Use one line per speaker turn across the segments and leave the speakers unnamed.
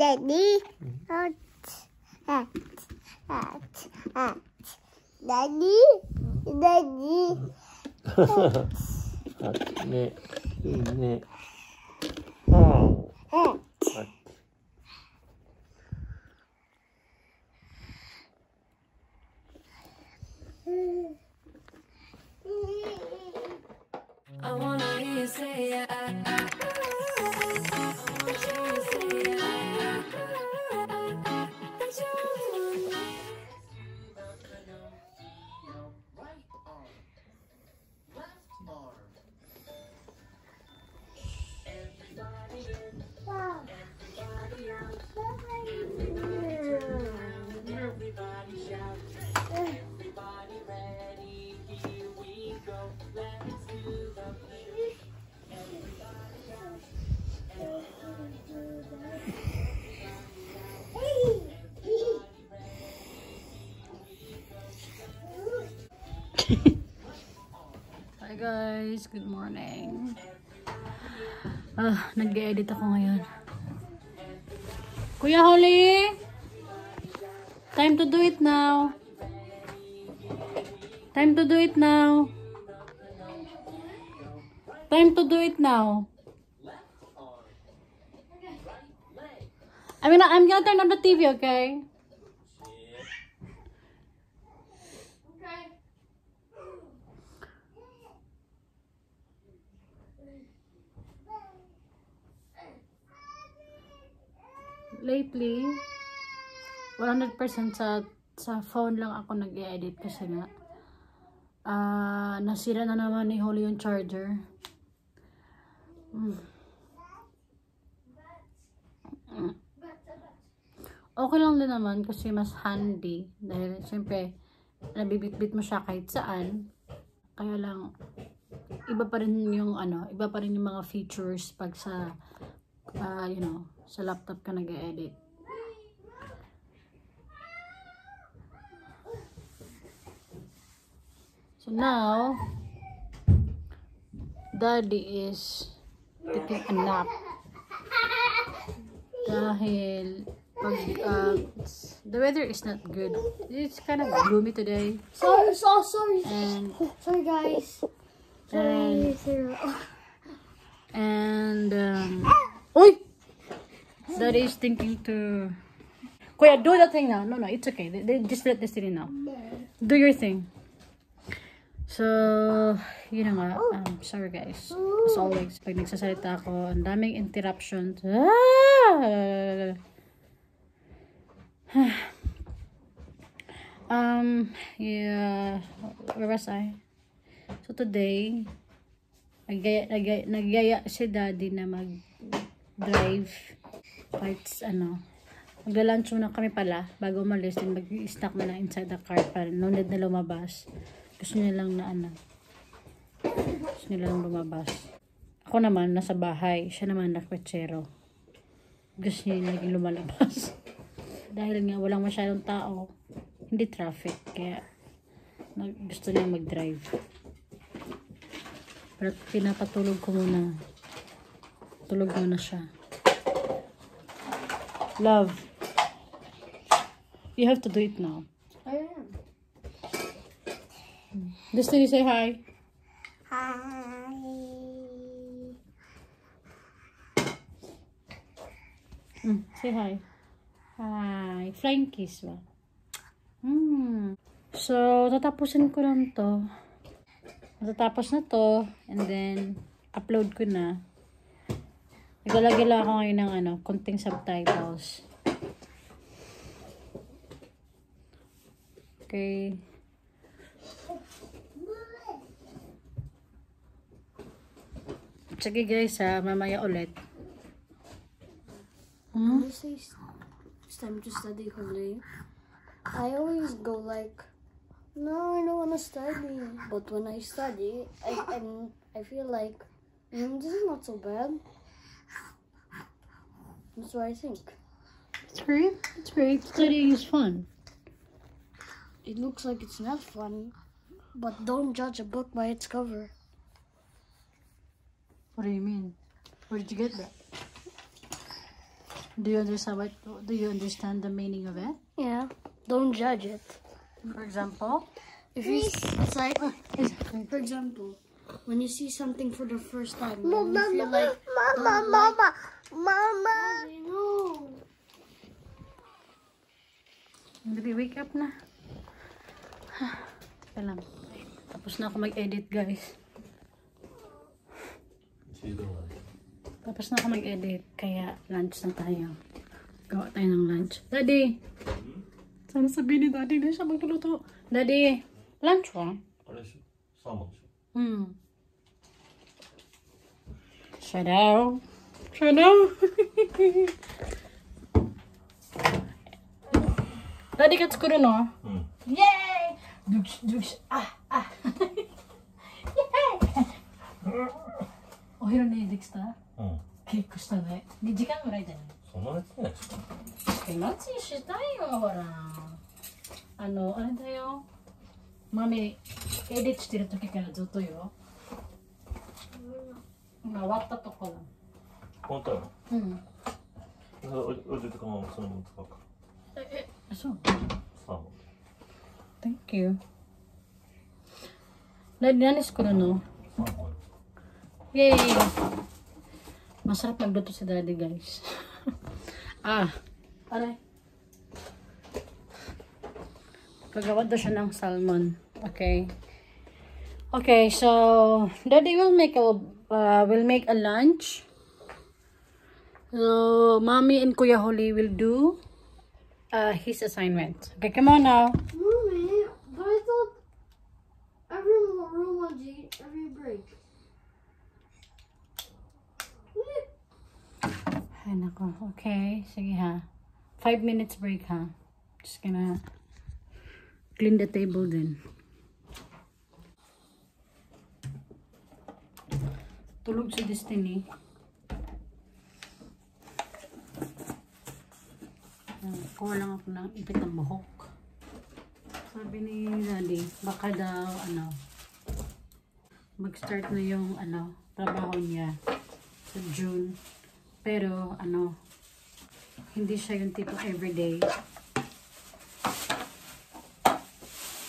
Daddy. Hot. Hot. Hot. Hot. Daddy. Daddy.
At ini. Ini. Oh.
Hot.
At.
I wanna hear you say yeah.
Guys, good morning. Ah, nag-edit ako ngayon. Kuya Holly! Time to do it now. Time to do it now. Time to do it now. I mean, I'm gonna turn on the TV, okay? Lately 100% sa sa phone lang ako nag-edit kasi nga ah nasira na naman ni Holly yung charger. Mm. okay lang din naman kasi mas handy dahil siyempre nabibitbit mo siya kahit saan kaya lang iba pa rin yung ano iba pa rin yung mga features pag sa ah, you know, sa laptop ka nag-edit. So now, daddy is taking a nap. Dahil pag, uh, the weather is not good. It's kind of gloomy today.
Sorry, so sorry.
And,
Sorry, guys.
and,
Sorry.
And, um, Uy! Daddy is thinking to... Kuya, do the thing now. No, no, it's okay. They, they just let this in now. Do your thing. So, yun na nga. Um, sorry guys. As always, pag nagsasalita ako, ang daming interruptions. Ah! um, yeah. Where was I? So today, Nagaya, nagaya, nagyaya si daddy na mag-drive kahit ano. Magla-lunch muna kami pala bago umalis din mag-snack na lang inside the car para no need na lumabas. Gusto niya lang na ano. Gusto niya lang lumabas. Ako naman nasa bahay. Siya naman na kwetsero. Gusto niya laging lumalabas. Dahil nga walang masyadong tao. Hindi traffic. Kaya gusto niya mag-drive. Pero pinapatulog ko muna. Tulog muna siya. Love. You have to do it now.
I am.
Destiny, say hi.
Hi.
Mm, say hi. Hi. Flying kiss ba? Hmm. So, tatapusin ko lang to. Matatapos na to. And then, upload ko na. Naglalagay lang ako ngayon ng ano, konting subtitles. Okay. Sige guys ha, mamaya ulit. Hmm?
Honestly, it's time to study holiday. I always go like, no, I don't want to study. But when I study, I I'm, I feel like mm, this is not so bad. That's what I think.
It's great. It's great. Studying is fun.
It looks like it's not fun, but don't judge a book by its cover.
What do you mean? Where did you get that? Do you understand what? Do you understand the meaning of it?
Yeah. Don't judge it.
For example,
If you, it's like, for example, when you see something for the first time, mama, when you feel like,
mama, oh, mama,
mama. No.
Baby, wake up na. Teka lang. Tapos na ako mag-edit, guys. Tapos na ako mag-edit, kaya lunch na tayo. Gawa tayo ng lunch. Daddy! Sana sabihin ni Daddy na siya magluto. Daddy, lunch ha?
Ano siya? Sama siya. Hmm. Shadow. Shadow. 誰が作るの、
うん、イェーイド
キド
キああ。イェーイお昼寝できた？
うん。
結構したねで時間ぐらいじゃない
そんなやってないで
すか？夏したいよほら。あのあれだよ。豆エレしてる時からずっとよ。今終わったところ。
本当やろ
うん。
それおいおいでてこのままそのまま使うか。
え、え、そう。
サーモン。
Thank you. Dad, nanis ko na, no?
サーモン。
Yay! Masarap magluto si daddy, guys. ah, aray. Kagawa daw siya ng salmon. Okay. Okay, so daddy will make a uh, will make a lunch. So mommy and Kuya Holly will do uh, his assignment. Okay, come on now.
Mommy, but I thought every room was every break.
Ay, nako. Okay, sige ha. Five minutes break ha. Just gonna clean the table din. Tulog si Destiny. Kuha lang ako ng ipit ng buhok. Sabi ni Daddy, baka daw, ano, mag-start na yung, ano, trabaho niya sa June. Pero, ano, hindi siya yung tipo everyday.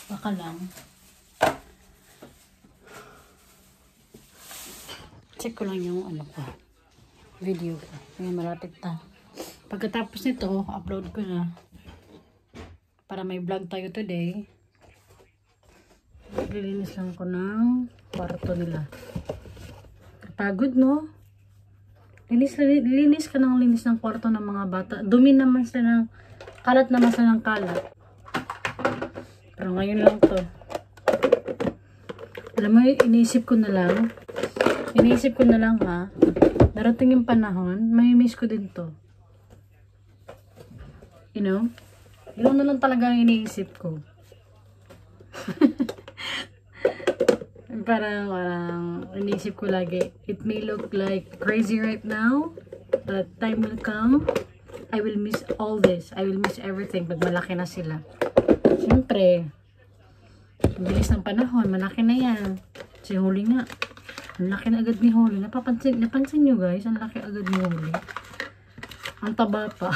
Baka lang. Check ko lang yung ano ko. Video ko. Ngayon malapit na. Pagkatapos nito, upload ko na. Para may vlog tayo today. Lilinis lang ko ng kwarto nila. Pagod, no? Linis, linis ka ng linis ng kwarto ng mga bata. Dumi naman sila ng, kalat naman sila ng kalat. Pero ngayon lang to. Alam mo, iniisip ko na lang, iniisip ko na lang ha, darating yung panahon, may miss ko din to. You know? Yun na lang talaga ang iniisip ko. parang, parang, inisip ko lagi, it may look like crazy right now, but time will come, I will miss all this. I will miss everything pag malaki na sila. Siyempre, bilis ng panahon, malaki na yan. Si Holly nga, ang laki na agad ni Holly. Napapansin, napansin nyo guys, ang laki agad ni Holly. Ang taba pa.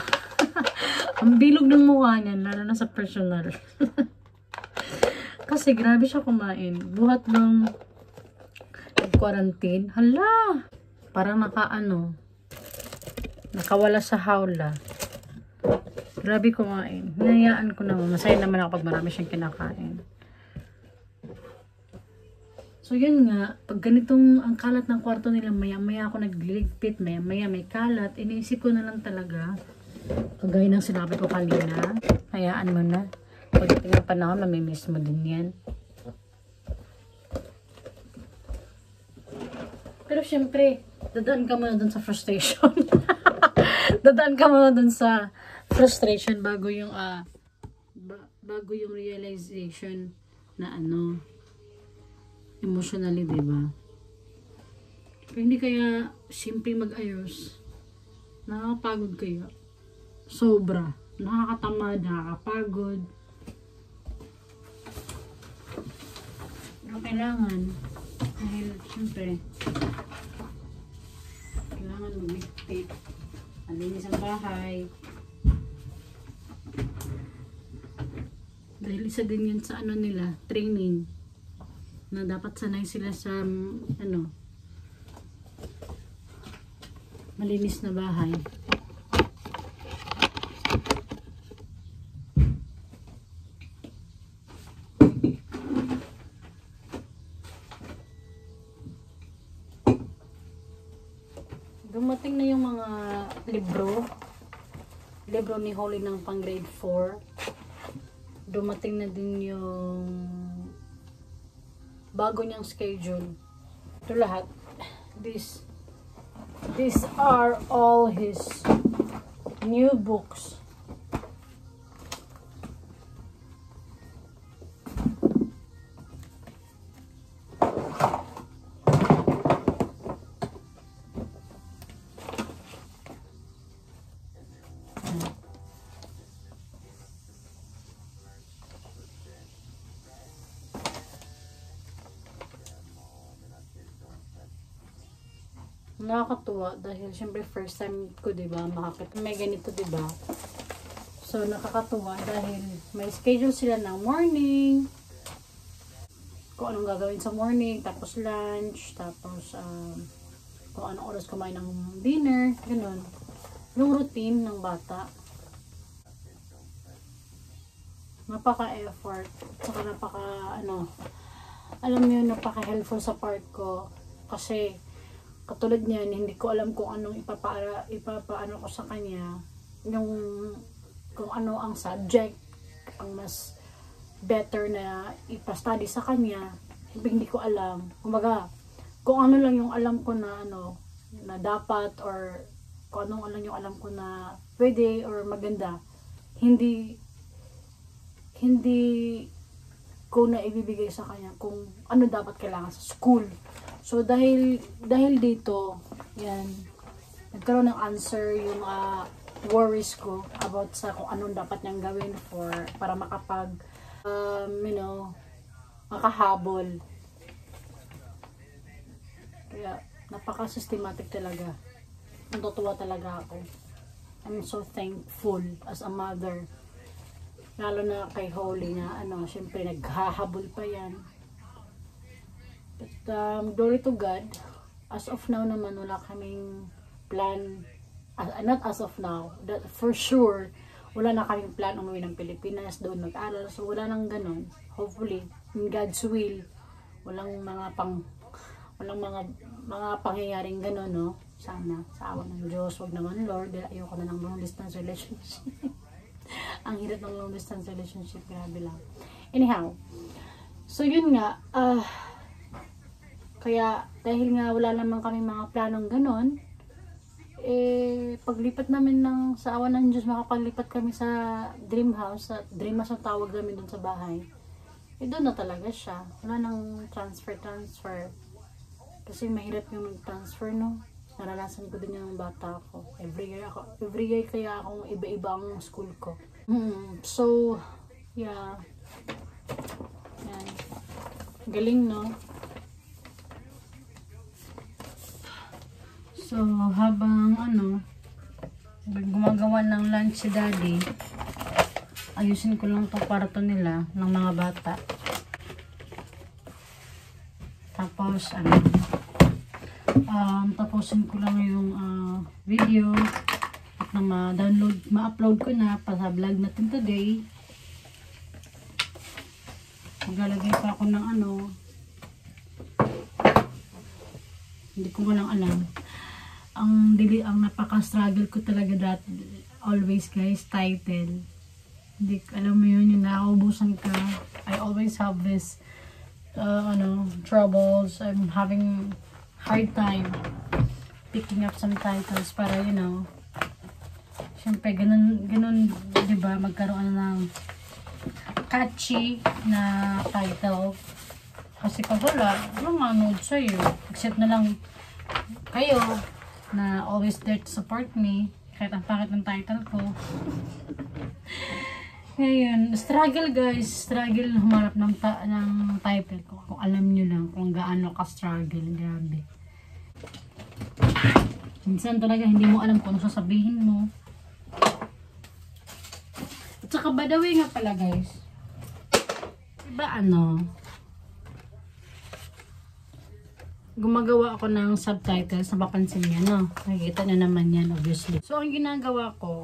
ang bilog ng mukha niyan, lalo na sa personal. Kasi grabe siya kumain. Buhat ng quarantine. Hala! Parang nakaano. Nakawala sa hawla. Grabe kumain. Hinayaan ko naman. Masaya naman ako pag marami siyang kinakain. So yun nga, pag ganitong ang kalat ng kwarto nila, maya maya ako nagliligpit, maya maya may kalat, iniisip ko na lang talaga, kagaya ng sinabi ko kanina, hayaan mo na. Pagdating ng panahon, mamimiss mo din yan. Pero syempre, dadaan ka muna dun sa frustration. dadaan ka muna dun sa frustration bago yung, ah, ba- bago yung realization na ano, emotionally, di ba? Hindi kaya simple mag-ayos. Nakakapagod kaya. Sobra. Nakakatamad, nakakapagod. Pero kailangan, dahil syempre, kailangan lumikpit. Malinis ang bahay. Dahil isa din yun sa ano nila, training. Na dapat sanay sila sa, mm, ano, malinis na bahay. Dumating na yung mga libro. Libro ni Holly ng pang grade 4. Dumating na din yung bago niyang schedule. Ito lahat. This These are all his new books. Nakakatuwa dahil syempre first time ko 'di ba makakita may ganito 'di ba. So nakakatuwa dahil may schedule sila ng morning. Kung anong gagawin sa morning, tapos lunch, tapos um, kung anong oras kumain ng dinner, ganun. Yung routine ng bata. Napaka-effort. Saka napaka, ano, alam mo yun, napaka-helpful sa part ko. Kasi, katulad niyan, hindi ko alam kung anong ipapara, ipapaano ko sa kanya. Yung, kung ano ang subject, ang mas better na ipa-study sa kanya, hindi, hindi ko alam. Kumbaga, kung ano lang yung alam ko na ano, na dapat or kung anong alam yung alam ko na pwede or maganda, hindi hindi ko na ibibigay sa kanya kung ano dapat kailangan sa school. So dahil dahil dito, yan nagkaroon ng answer yung mga worries ko about sa kung anong dapat niyang gawin for para makapag um, you know, makahabol. Kaya, napaka-systematic talaga. Natutuwa talaga ako. I'm so thankful as a mother. Lalo na kay Holly na, ano, syempre naghahabol pa yan. But, um, glory to God, as of now naman, wala kaming plan, uh, not as of now, that for sure, wala na kaming plan umuwi ng Pilipinas, doon mag-aral. So, wala nang ganun. Hopefully, in God's will, walang mga pang, walang mga, mga pangyayaring ganun, no? Sana, sa awa ng Diyos, wag naman, Lord, dahil ayoko na ng long distance relationship. Ang hirap ng long distance relationship, grabe lang. Anyhow, so yun nga, ah, kaya, dahil nga wala naman kami mga planong ganun, eh, paglipat namin ng sa awan ng Diyos, makapaglipat kami sa dream house, sa dream house ang tawag namin dun sa bahay. Eh, doon na talaga siya. Wala nang transfer, transfer. Kasi mahirap yung transfer, no? Naranasan ko din yung bata ko. Every year ako, every year kaya akong iba-iba ang school ko. Hmm, so, yeah. Yan. Galing, no? So, habang ano, gumagawa ng lunch si daddy, ayusin ko lang itong kwarto nila ng mga bata. Tapos, ano, um, tapusin ko lang yung ah, video at na ma-download, ma-upload ko na pa sa vlog natin today. Maglalagay pa ako ng ano, hindi ko lang alam ang dili ang napaka-struggle ko talaga that always guys title. Hindi alam mo yun yung nakaubusan ka. I always have this uh, ano troubles. I'm having hard time picking up some titles para you know syempre ganun ganun 'di ba magkaroon ng catchy na title. Kasi pag wala walang manood sa'yo. Except na lang kayo na always there to support me kahit ang pangit ng title ko ngayon struggle guys struggle humarap ng, ta- ng title ko kung alam nyo lang kung gaano ka struggle grabe Minsan talaga hindi mo alam kung ano sasabihin mo. At saka way nga pala guys. Diba ano? Gumagawa ako ng subtitles. Napapansin niya, no? Nakikita na naman yan, obviously. So, ang ginagawa ko,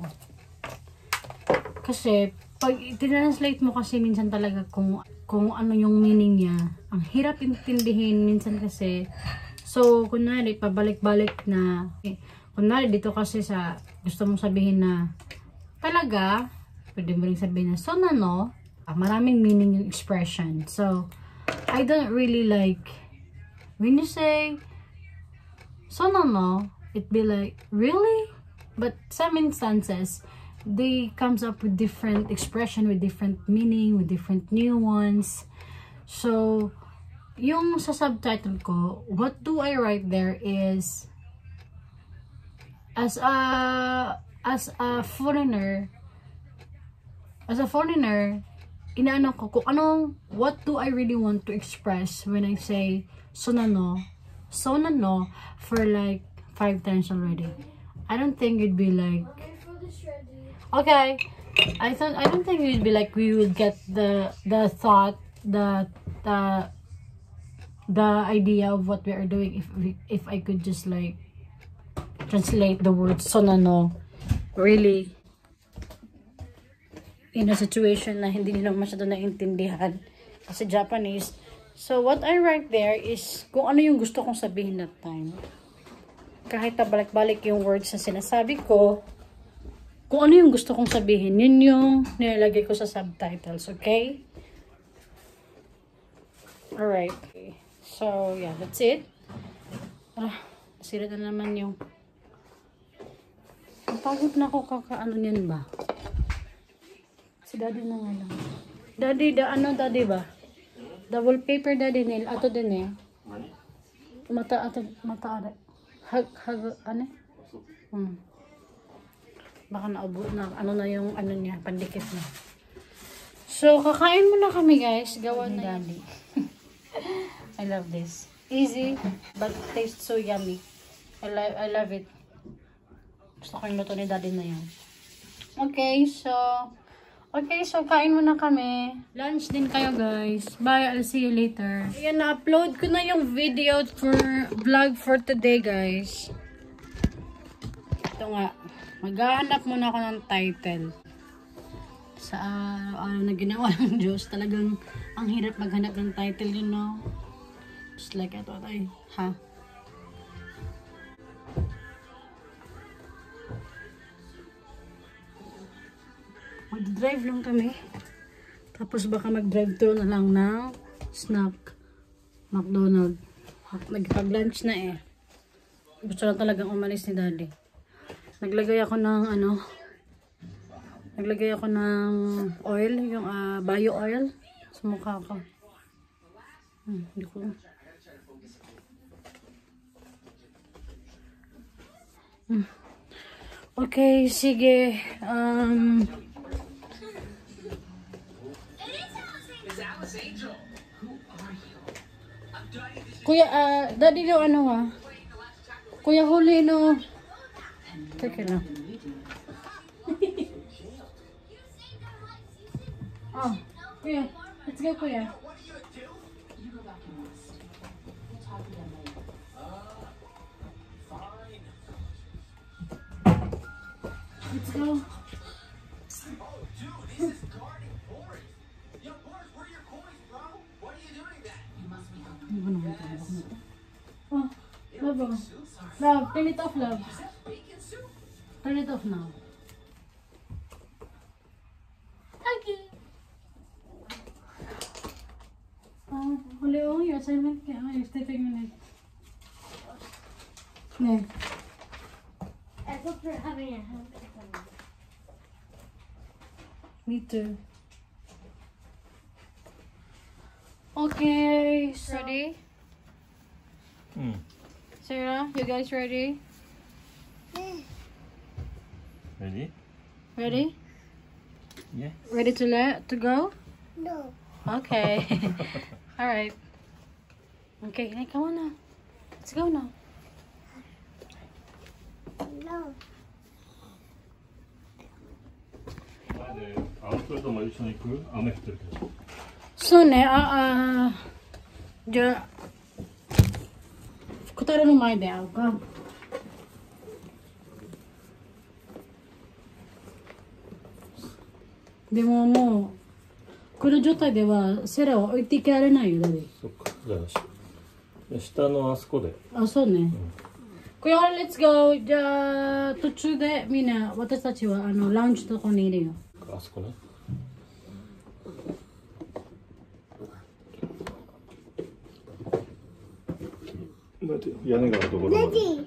kasi, pag tinranslate mo kasi minsan talaga kung kung ano yung meaning niya, ang hirap intindihin minsan kasi. So, kunwari, pabalik-balik na, eh, kunwari dito kasi sa, gusto mong sabihin na, talaga, pwede mo rin sabihin na, so na no, ah, maraming meaning yung expression. So, I don't really like, when you say, so no no, it be like, really? But some instances, they comes up with different expression, with different meaning, with different nuance. So, yung sa subtitle ko, what do I write there is, as a, as a foreigner, as a foreigner, inaano ko kung anong, what do I really want to express when I say, sonano, sonano, for like, five times already. I don't think it'd be like, Okay. I thought I don't think it'd be like we would get the the thought the the the idea of what we are doing if we, if I could just like translate the word sonano really in a situation na hindi nila masyado naintindihan kasi Japanese. So what I write there is kung ano yung gusto kong sabihin that time. Kahit pabalik-balik yung words na sinasabi ko, kung ano yung gusto kong sabihin, yun yung nilalagay ko sa subtitles, okay? Alright. So, yeah, that's it. Ah, sira na naman yung... Ang pagod na ako kakaano niyan ba? Si daddy na nga lang. Daddy, da, ano daddy ba? The wallpaper daddy nil, ato din eh. Mata, ato, mata, are. Hag, hag, ano? Hmm baka naabot na ano na yung ano niya pandikit na so kakain muna kami guys gawa na daddy I love this easy but tastes so yummy I, love I love it gusto ko yung luto ni daddy na yan okay so okay so kain muna kami lunch din kayo guys bye I'll see you later ayan na-upload ko na yung video for vlog for today guys ito nga Maghahanap muna ako ng title. Sa araw-araw na ginawa ng Diyos, talagang ang hirap maghanap ng title, you know. Just like ito, ay, ha? Mag-drive lang kami. Tapos baka mag-drive thru na lang ng snack. McDonald. Nagpag-lunch na eh. Gusto na talagang umalis ni daddy. Naglagay ako ng ano, naglagay ako ng oil, yung uh, bio oil sa mukha ko. Hmm, hindi ko. Hmm. Okay, sige. Um, Kuya, uh, daddy no ano ah. Kuya huli no. Teka lang. oh, kuya. Let's go, kuya. Let's go. Love, turn it off, love. Turn it off now.
Okay.
Oh, huli oh, your assignment kaya oh, you're stepping on it.
I hope you're having a happy time.
Me too. Okay, so ready?
Mm.
Sarah, you guys ready?
Ready?
Ready?
Yes.
Ready to let to go?
No.
Okay. All right. Okay, hey, come on now. Let's go now.
No.
Soon, uh, uh, ウトレットも一緒に行く雨降ってるけど
So ne, ah, ah, ja, kutara no mai de ka. でももう、この状態ではセラは置いていかれないよ、だって。
そっかじゃあ下のあそこで
あ、そうね。これ、let's go! じゃあ、途中でみんな、私たちはあの、ラウンジのとこにいるよ。
あそこね待って屋根があるところまで
Daddy.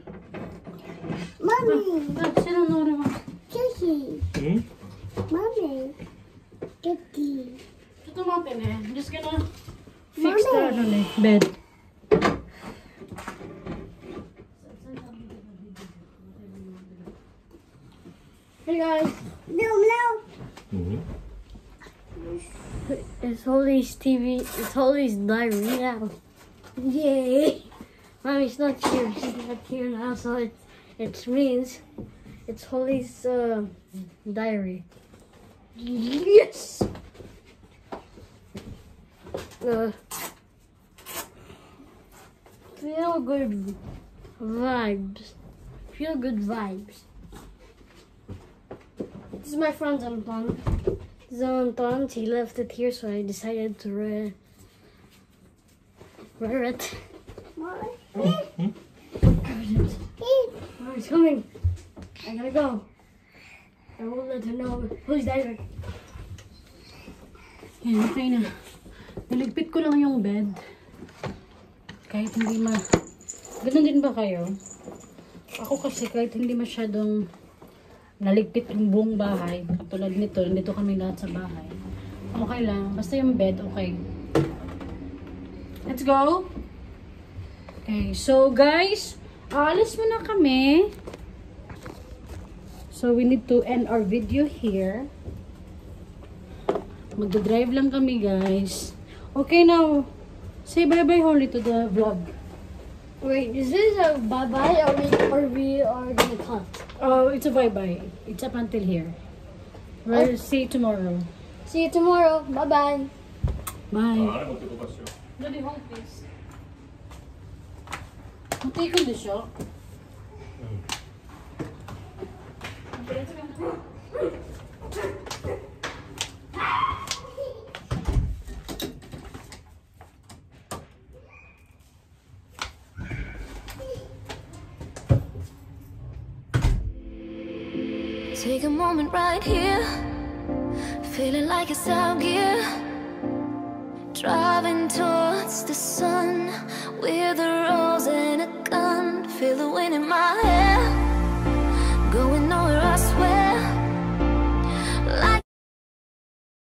Mommy.
あ、セラの俺は。
Daddy.
うん
Mommy. Daddy.
ちょっと待ってね。just gonna fix the あのね、bed.
Hey guys,
No, no.
うん
it's Holly's TV. It's Holly's diary now. Yay! Mommy's not here. She's not here now, so it it means it's Holly's uh, diary. Yes. Uh, feel good vibes. Feel good vibes. This is my friend Anton. This is Anton. He left it here, so I decided to wear, wear it.
Mommy.
Oh, he's coming. I gotta go. I won't let her know who's there.
Yan, okay na. Niligpit ko lang yung bed. Kahit hindi ma... Ganun din ba kayo? Ako kasi kahit hindi masyadong naligpit yung buong bahay, katulad nito, nandito kami lahat sa bahay. Okay lang. Basta yung bed, okay. Let's go! Okay, so guys, aalis muna kami. So we need to end our video here. Magdadrive lang kami, guys. Okay, now, say bye-bye, Holly, to the vlog.
Wait, is this a bye bye or we, or we are gonna cut?
Oh, it's a bye-bye. It's up until here. We'll see you tomorrow.
See you tomorrow. Bye bye.
Bye.
あれ持ってこかしよう
Daddy, hold please. Matikon din siya.
Take a moment right here. Feeling like it's out gear. Driving towards the sun With a rose and a gun. Feel the wind in my hair.